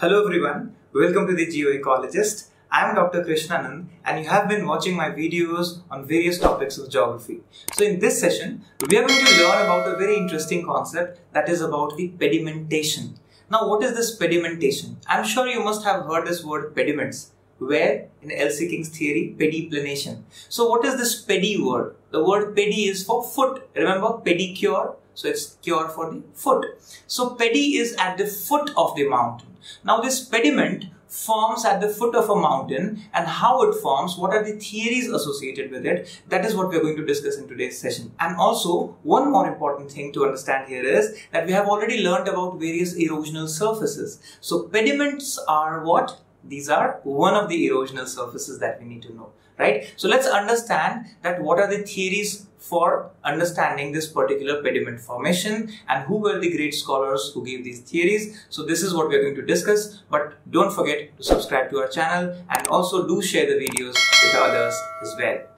Hello everyone, welcome to the Geoecologist. I am Dr. Krishnanand and you have been watching my videos on various topics of geography. So in this session, we are going to learn about a very interesting concept that is about the pedimentation. Now what is this pedimentation? I'm sure you must have heard this word pediments where in L.C. King's theory, pediplanation. So what is this pedi word? The word pedi is for foot. Remember pedicure? So it's cure for the foot. So pedi is at the foot of the mountain. Now this pediment forms at the foot of a mountain and how it forms, what are the theories associated with it, that is what we are going to discuss in today's session. And also, one more important thing to understand here is that we have already learned about various erosional surfaces. So pediments are what? These are one of the erosional surfaces that we need to know, right? So let's understand that what are the theories for understanding this particular pediment formation and who were the great scholars who gave these theories. So this is what we are going to discuss, but don't forget to subscribe to our channel and also do share the videos with others as well.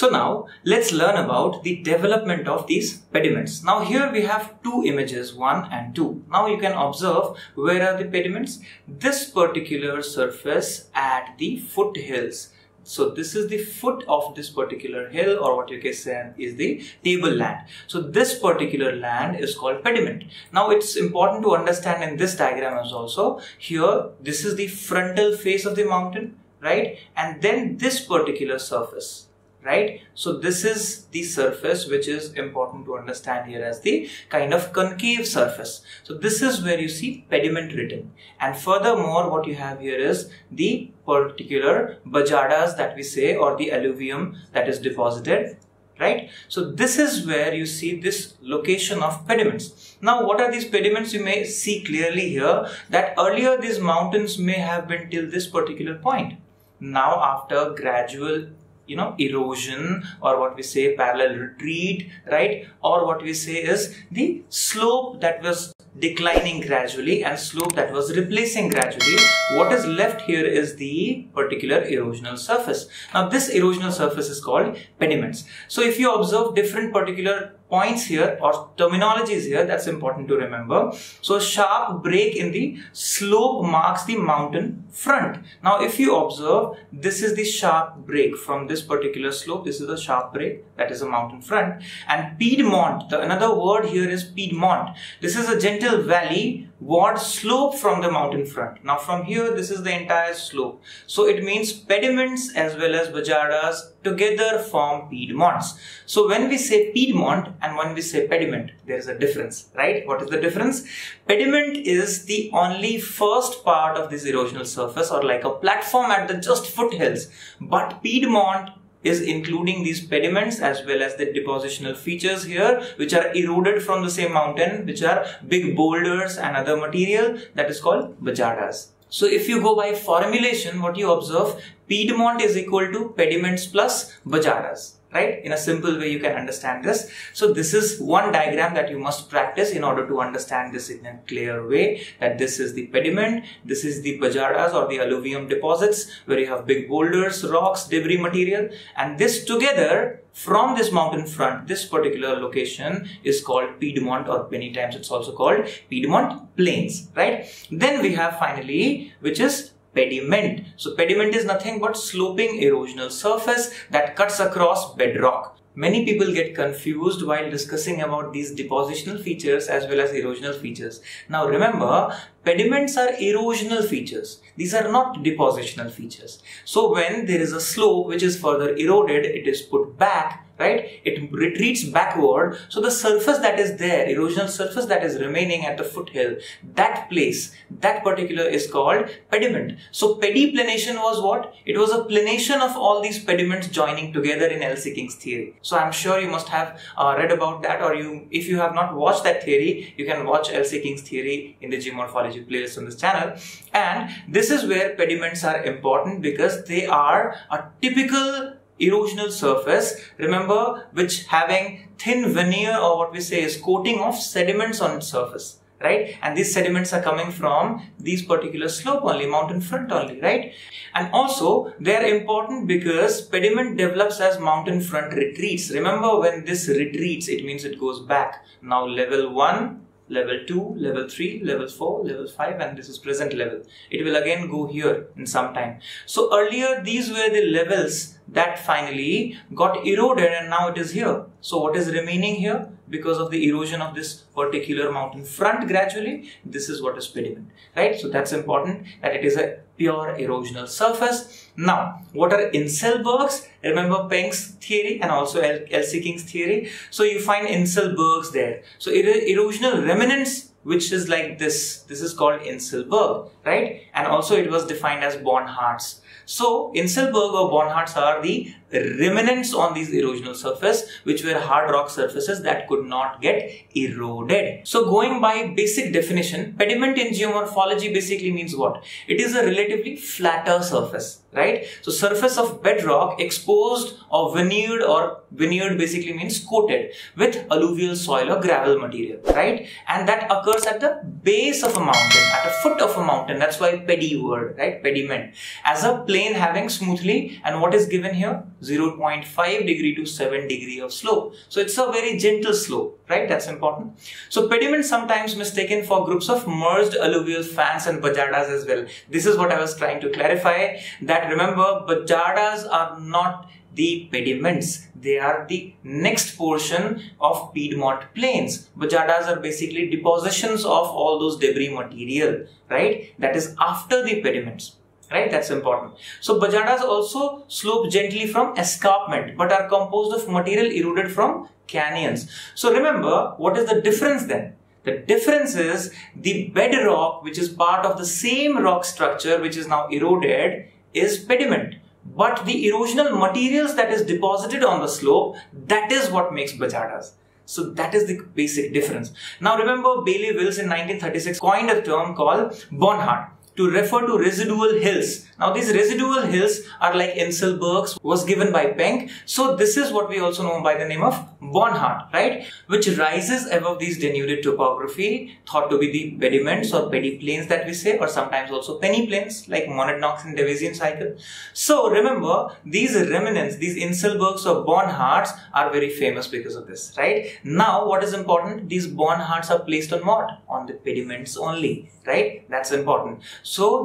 So now let's learn about the development of these pediments. Now here we have two images, one and two. Now you can observe where are the pediments? This particular surface at the foothills. So this is the foot of this particular hill or what you can say is the table land. So this particular land is called pediment. Now it's important to understand in this diagram as also here this is the frontal face of the mountain right and then this particular surface right? So this is the surface which is important to understand here as the kind of concave surface. So this is where you see pediment written. And furthermore what you have here is the particular bajadas that we say or the alluvium that is deposited right? So this is where you see this location of pediments. Now what are these pediments? You may see clearly here that earlier these mountains may have been till this particular point. Now after gradual you know erosion or what we say parallel retreat right? Or what we say is the slope that was declining gradually and slope that was replacing gradually what is left here is the particular erosional surface. Now this erosional surface is called pediments. So if you observe different particular points here or terminologies here that's important to remember. So sharp break in the slope marks the mountain front. Now if you observe this is the sharp break from this particular slope this is a sharp break that is a mountain front and Piedmont the another word here is Piedmont. This is a gentle valley what slope from the mountain front. Now from here this is the entire slope. So it means pediments as well as bajadas together form Piedmonts. So when we say Piedmont and when we say pediment there is a difference right. What is the difference? Pediment is the only first part of this erosional surface or like a platform at the just foothills but Piedmont is including these pediments as well as the depositional features here which are eroded from the same mountain which are big boulders and other material that is called bajadas. So if you go by formulation what you observe Piedmont is equal to pediments plus bajadas right? In a simple way you can understand this. So this is one diagram that you must practice in order to understand this in a clear way that this is the pediment this is the bajadas or the alluvium deposits where you have big boulders rocks debris material. And this together from this mountain front this particular location is called piedmont or many times it's also called piedmont plains right? Then we have finally which is pediment. So pediment is nothing but sloping erosional surface that cuts across bedrock. Many people get confused while discussing about these depositional features as well as erosional features. Now remember, pediments are erosional features. These are not depositional features. So when there is a slope which is further eroded, it is put back right? It retreats backward. So the surface that is there, erosional surface that is remaining at the foothill, that place, that particular is called pediment. So pediplanation was what? It was a planation of all these pediments joining together in L.C. King's theory. So I'm sure you must have uh, read about that or you, if you have not watched that theory, you can watch L.C. King's theory in the geomorphology playlist on this channel. And this is where pediments are important because they are a typical erosional surface remember which having thin veneer or what we say is coating of sediments on its surface right? And these sediments are coming from these particular slope only, mountain front only, right? And also they are important because pediment develops as mountain front retreats. Remember when this retreats, it means it goes back. Now level 1, level 2, level 3, level 4, level 5 and this is present level. It will again go here in some time. So earlier these were the levels that finally got eroded and now it is here. So what is remaining here? Because of the erosion of this particular mountain front gradually, this is what is pediment, right? So that's important that it is a pure erosional surface. Now, what are Inselbergs? Remember Penck's theory and also L.C. King's theory. So you find Inselbergs there. So er erosional remnants which is like this. This is called Inselberg, right? And also it was defined as Bornhardts. So Inselberg or Bornhardts are the remnants on these erosional surface which were hard rock surfaces that could not get eroded. So going by basic definition, pediment in geomorphology basically means what? It is a relatively flatter surface, right? So surface of bedrock exposed or veneered or veneered basically means coated with alluvial soil or gravel material, right? And that occurs at the base of a mountain, at a foot of a mountain. That's why pedi word, right? Pediment. As a plane having smoothly and what is given here? 0.5 degree to 7 degree of slope. So it's a very gentle slope, right? That's important. So pediment sometimes mistaken for groups of merged alluvial fans and bajadas as well. This is what I was trying to clarify that remember bajadas are not the pediments. They are the next portion of Piedmont plains. Bajadas are basically depositions of all those debris material, right? That is after the pediments right? That's important. So bajadas also slope gently from escarpment but are composed of material eroded from canyons. So remember, what is the difference then? The difference is the bedrock, which is part of the same rock structure, which is now eroded, is pediment. But the erosional materials that is deposited on the slope, that is what makes bajadas. So that is the basic difference. Now remember Bailey Willis in 1936 coined a term called Bornhardt to refer to residual hills. Now these residual hills are like Inselbergs was given by Penck. So this is what we also know by the name of Bornhardt, right? Which rises above these denuded topography thought to be the pediments or pediplanes that we say or sometimes also peneplains like Monadnocks and Davisian cycle. So remember these remnants, these Inselbergs or Bonharts are very famous because of this, right? Now what is important? These Bonharts are placed on what? On the pediments only, right? That's important.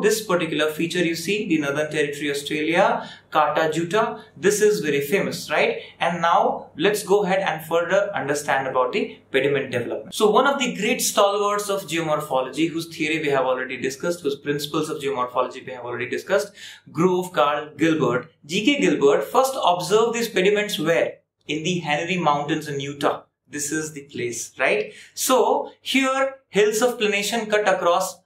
This particular feature you see, the Northern Territory Australia, Kata Tjuta, this is very famous, right? And now let's go ahead and further understand about the pediment development. So one of the great stalwarts of geomorphology, whose theory we have already discussed, whose principles of geomorphology we have already discussed, Grove Karl Gilbert. G.K. Gilbert first observed these pediments where? In the Henry Mountains in Utah. This is the place, right? So here hills of planation cut across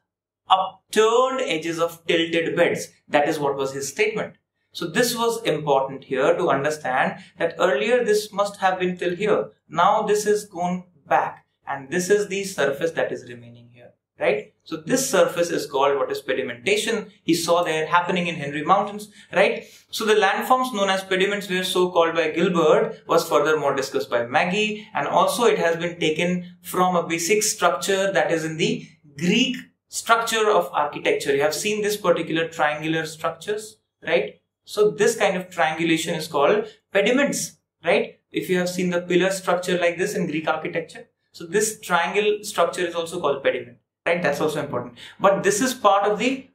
upturned edges of tilted beds. That is what was his statement. So this was important here to understand that earlier this must have been till here. Now this is gone back and this is the surface that is remaining here, right? So this surface is called what is pedimentation. He saw there happening in Henry Mountains, right? So the landforms known as pediments were so called by Gilbert was furthermore discussed by McGee and also it has been taken from a basic structure that is in the Greek structure of architecture. You have seen this particular triangular structures, right? So this kind of triangulation is called pediments, right? If you have seen the pillar structure like this in Greek architecture. So this triangle structure is also called pediment, right? That's also important. But this is part of the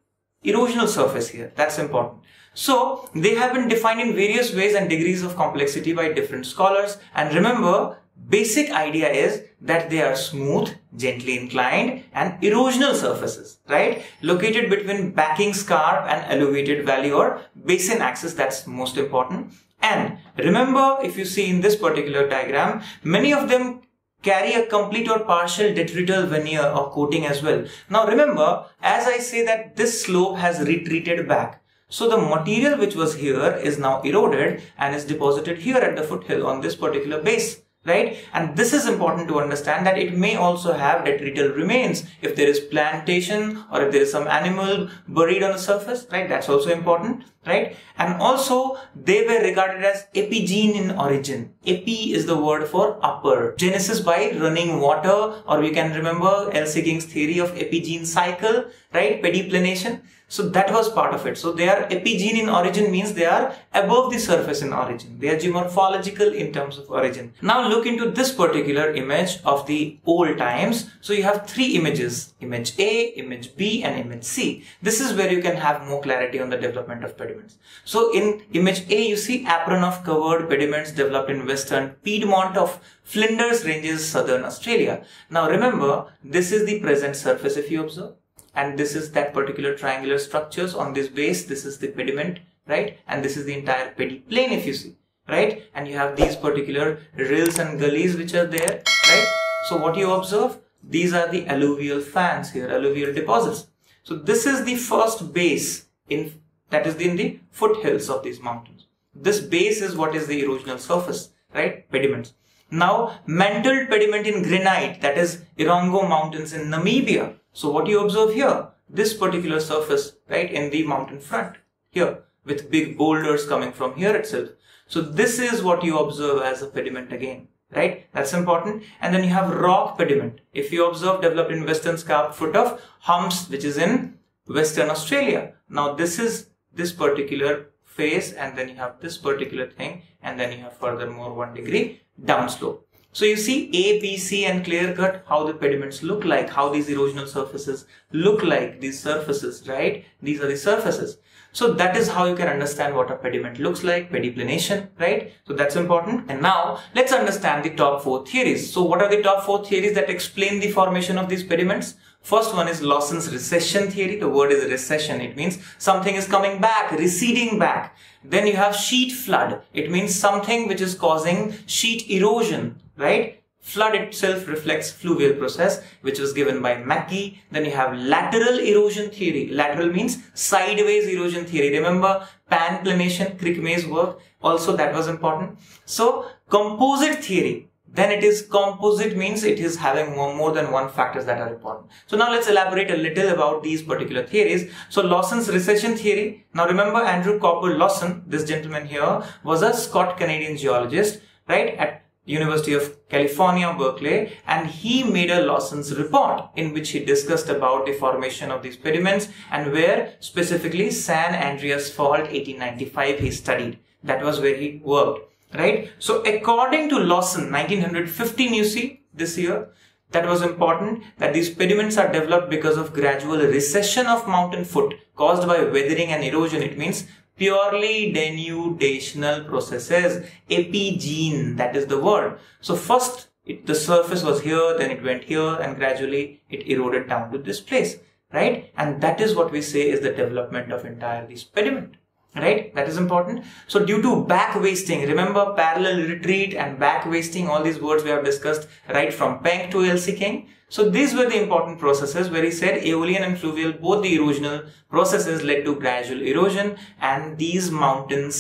erosional surface here. That's important. So they have been defined in various ways and degrees of complexity by different scholars. And remember, basic idea is that they are smooth, gently inclined and erosional surfaces, right? Located between backing scarp and elevated valley or basin axis, that's most important. And remember, if you see in this particular diagram, many of them carry a complete or partial detrital veneer or coating as well. Now remember, as I say that this slope has retreated back. So the material which was here is now eroded and is deposited here at the foothill on this particular base right? And this is important to understand that it may also have detrital remains if there is plantation or if there is some animal buried on the surface, right? That's also important, right? And also they were regarded as epigene in origin. Epi is the word for upper. Genesis by running water or we can remember L.C. King's theory of epigene cycle, right? Pediplanation. So that was part of it. So they are epigene in origin means they are above the surface in origin. They are geomorphological in terms of origin. Now look into this particular image of the old times. So you have three images, image A, image B and image C. This is where you can have more clarity on the development of pediments. So in image A you see apron of covered pediments developed in western Piedmont of Flinders Ranges, southern Australia. Now remember, this is the present surface if you observe and this is that particular triangular structures on this base. This is the pediment right? And this is the entire pedi plane, if you see right? And you have these particular rills and gullies which are there right? So what you observe these are the alluvial fans here alluvial deposits. So this is the first base in that is in the foothills of these mountains. This base is what is the erosional surface right? Pediments. Now mantled pediment in granite that is Erongo mountains in Namibia so what you observe here, this particular surface, right, in the mountain front, here, with big boulders coming from here itself. So this is what you observe as a pediment again, right? That's important. And then you have rock pediment. If you observe developed in western scarp foot of Humps, which is in Western Australia. Now this is this particular face and then you have this particular thing and then you have furthermore one degree downslope. So you see A, B, C and clear cut how the pediments look like, how these erosional surfaces look like, these surfaces, right? These are the surfaces. So that is how you can understand what a pediment looks like, pediplanation, right? So that's important. And now let's understand the top four theories. So what are the top four theories that explain the formation of these pediments? First one is Lawson's recession theory. The word is recession. It means something is coming back, receding back. Then you have sheet flood. It means something which is causing sheet erosion right? Flood itself reflects fluvial process, which was given by McGee. Then you have lateral erosion theory. Lateral means sideways erosion theory. Remember panplanation, Crickmay's work. Also that was important. So composite theory. Then it is composite means it is having more, more than one factors that are important. So now let's elaborate a little about these particular theories. So Lawson's recession theory. Now remember Andrew Cowper Lawson, this gentleman here, was a Scot-Canadian geologist, right? At University of California, Berkeley, and he made a Lawson's report in which he discussed about the formation of these pediments and where specifically San Andreas Fault 1895 he studied. That was where he worked, right? So according to Lawson, 1915 you see this year, that was important that these pediments are developed because of gradual recession of mountain foot caused by weathering and erosion. It means purely denudational processes epigene that is the word. So first it, the surface was here then it went here and gradually it eroded down to this place right? And that is what we say is the development of entire this pediment right? That is important. So due to back wasting remember parallel retreat and back wasting all these words we have discussed right from Penck to L.C. King so these were the important processes where he said aeolian and fluvial both the erosional processes led to gradual erosion and these mountains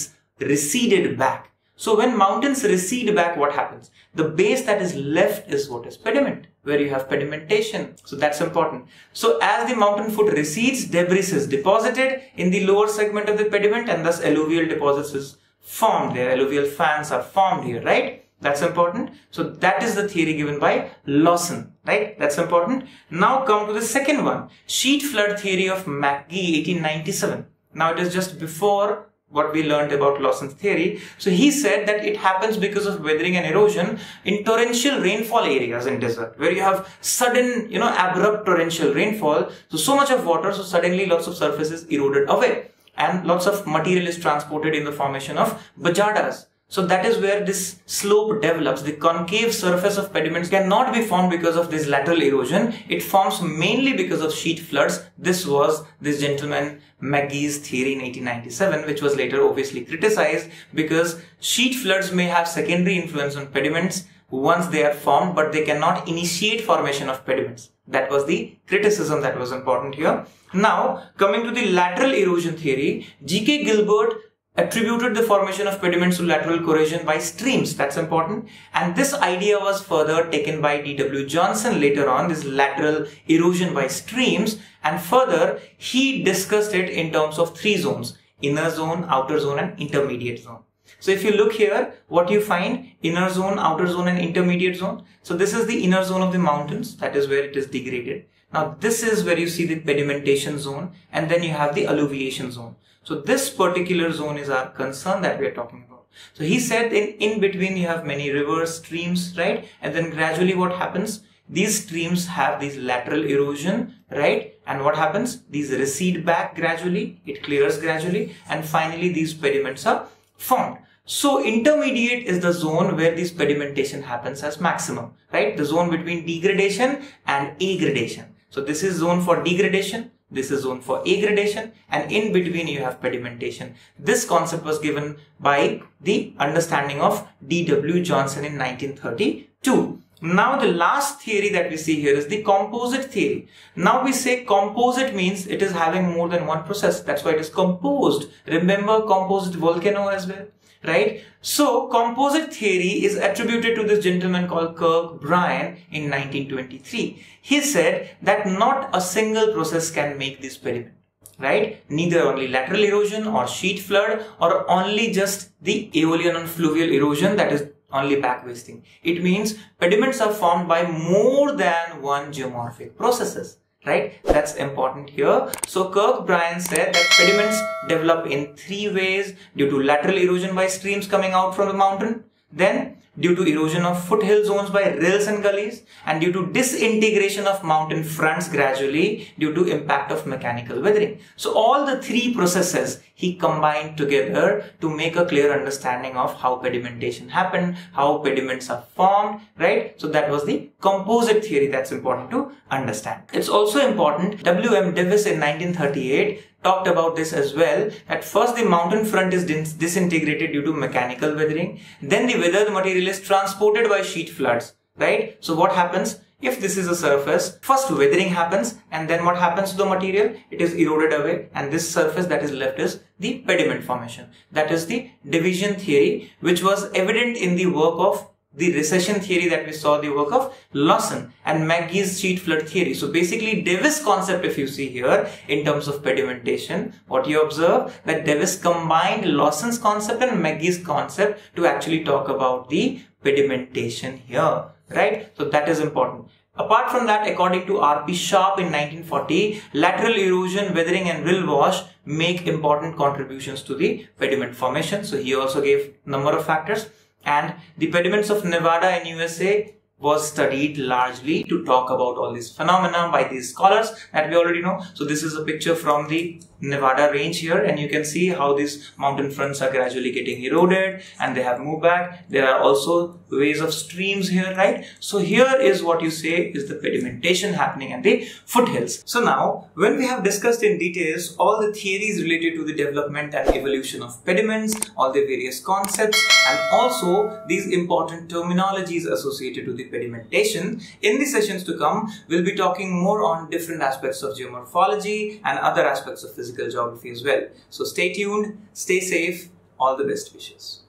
receded back so when mountains recede back, what happens? The base that is left is what is pediment, where you have pedimentation. So that's important. So as the mountain foot recedes, debris is deposited in the lower segment of the pediment and thus alluvial deposits is formed there. Alluvial fans are formed here, right? That's important. So that is the theory given by Lawson, right? That's important. Now come to the second one, sheet flood theory of McGee 1897. Now it is just before what we learned about Lawson's theory. So he said that it happens because of weathering and erosion in torrential rainfall areas in desert where you have sudden, you know, abrupt torrential rainfall. So, so much of water, so suddenly lots of surfaces eroded away and lots of material is transported in the formation of bajadas. So that is where this slope develops. The concave surface of pediments cannot be formed because of this lateral erosion. It forms mainly because of sheet floods. This was this gentleman McGee's theory in 1897, which was later obviously criticized because sheet floods may have secondary influence on pediments once they are formed, but they cannot initiate formation of pediments. That was the criticism that was important here. Now, coming to the lateral erosion theory, G.K. Gilbert attributed the formation of pediments to lateral corrosion by streams. That's important. And this idea was further taken by D.W. Johnson later on, this lateral erosion by streams. And further, he discussed it in terms of three zones, inner zone, outer zone and intermediate zone. So if you look here, what you find inner zone, outer zone and intermediate zone. So this is the inner zone of the mountains. That is where it is degraded. Now this is where you see the pedimentation zone and then you have the alluviation zone. So this particular zone is our concern that we are talking about. So he said in, in between you have many rivers, streams, right? And then gradually what happens? These streams have these lateral erosion, right? And what happens? These recede back gradually, it clears gradually, and finally these pediments are formed. So intermediate is the zone where this pedimentation happens as maximum, right? The zone between degradation and aggradation. So this is zone for degradation this is zone for aggradation and in between you have pedimentation. This concept was given by the understanding of D.W. Johnson in 1932. Now the last theory that we see here is the composite theory. Now we say composite means it is having more than one process. That's why it is composed. Remember composite volcano as well right? So composite theory is attributed to this gentleman called Kirk Bryan in 1923. He said that not a single process can make this pediment, right? Neither only lateral erosion or sheet flood or only just the aeolian and fluvial erosion that is only back wasting. It means pediments are formed by more than one geomorphic processes right? That's important here. So Kirk Bryan said that sediments develop in three ways due to lateral erosion by streams coming out from the mountain, then due to erosion of foothill zones by rills and gullies and due to disintegration of mountain fronts gradually due to impact of mechanical weathering. So all the three processes he combined together to make a clear understanding of how pedimentation happened, how pediments are formed, right? So that was the composite theory that's important to understand. It's also important, W.M. Davis in 1938 talked about this as well. At first the mountain front is dis disintegrated due to mechanical weathering. Then the weathered material is transported by sheet floods right? So what happens? If this is a surface first weathering happens and then what happens to the material? It is eroded away and this surface that is left is the pediment formation. That is the Davisian theory which was evident in the work of the recession theory that we saw the work of Lawson and McGee's sheet flood theory. So basically Davis concept if you see here in terms of pedimentation, what you observe that Davis combined Lawson's concept and McGee's concept to actually talk about the pedimentation here, right? So that is important. Apart from that, according to R.P. Sharp in 1940, lateral erosion, weathering and rill wash make important contributions to the pediment formation. So he also gave number of factors and the pediments of Nevada in USA was studied largely to talk about all these phenomena by these scholars that we already know. So this is a picture from the Nevada range here and you can see how these mountain fronts are gradually getting eroded and they have moved back. There are also ways of streams here, right? So here is what you say is the pedimentation happening at the foothills. So now when we have discussed in details all the theories related to the development and evolution of pediments, all the various concepts and also these important terminologies associated with the pedimentation, in the sessions to come we'll be talking more on different aspects of geomorphology and other aspects of physical geography as well. So stay tuned, stay safe, all the best wishes.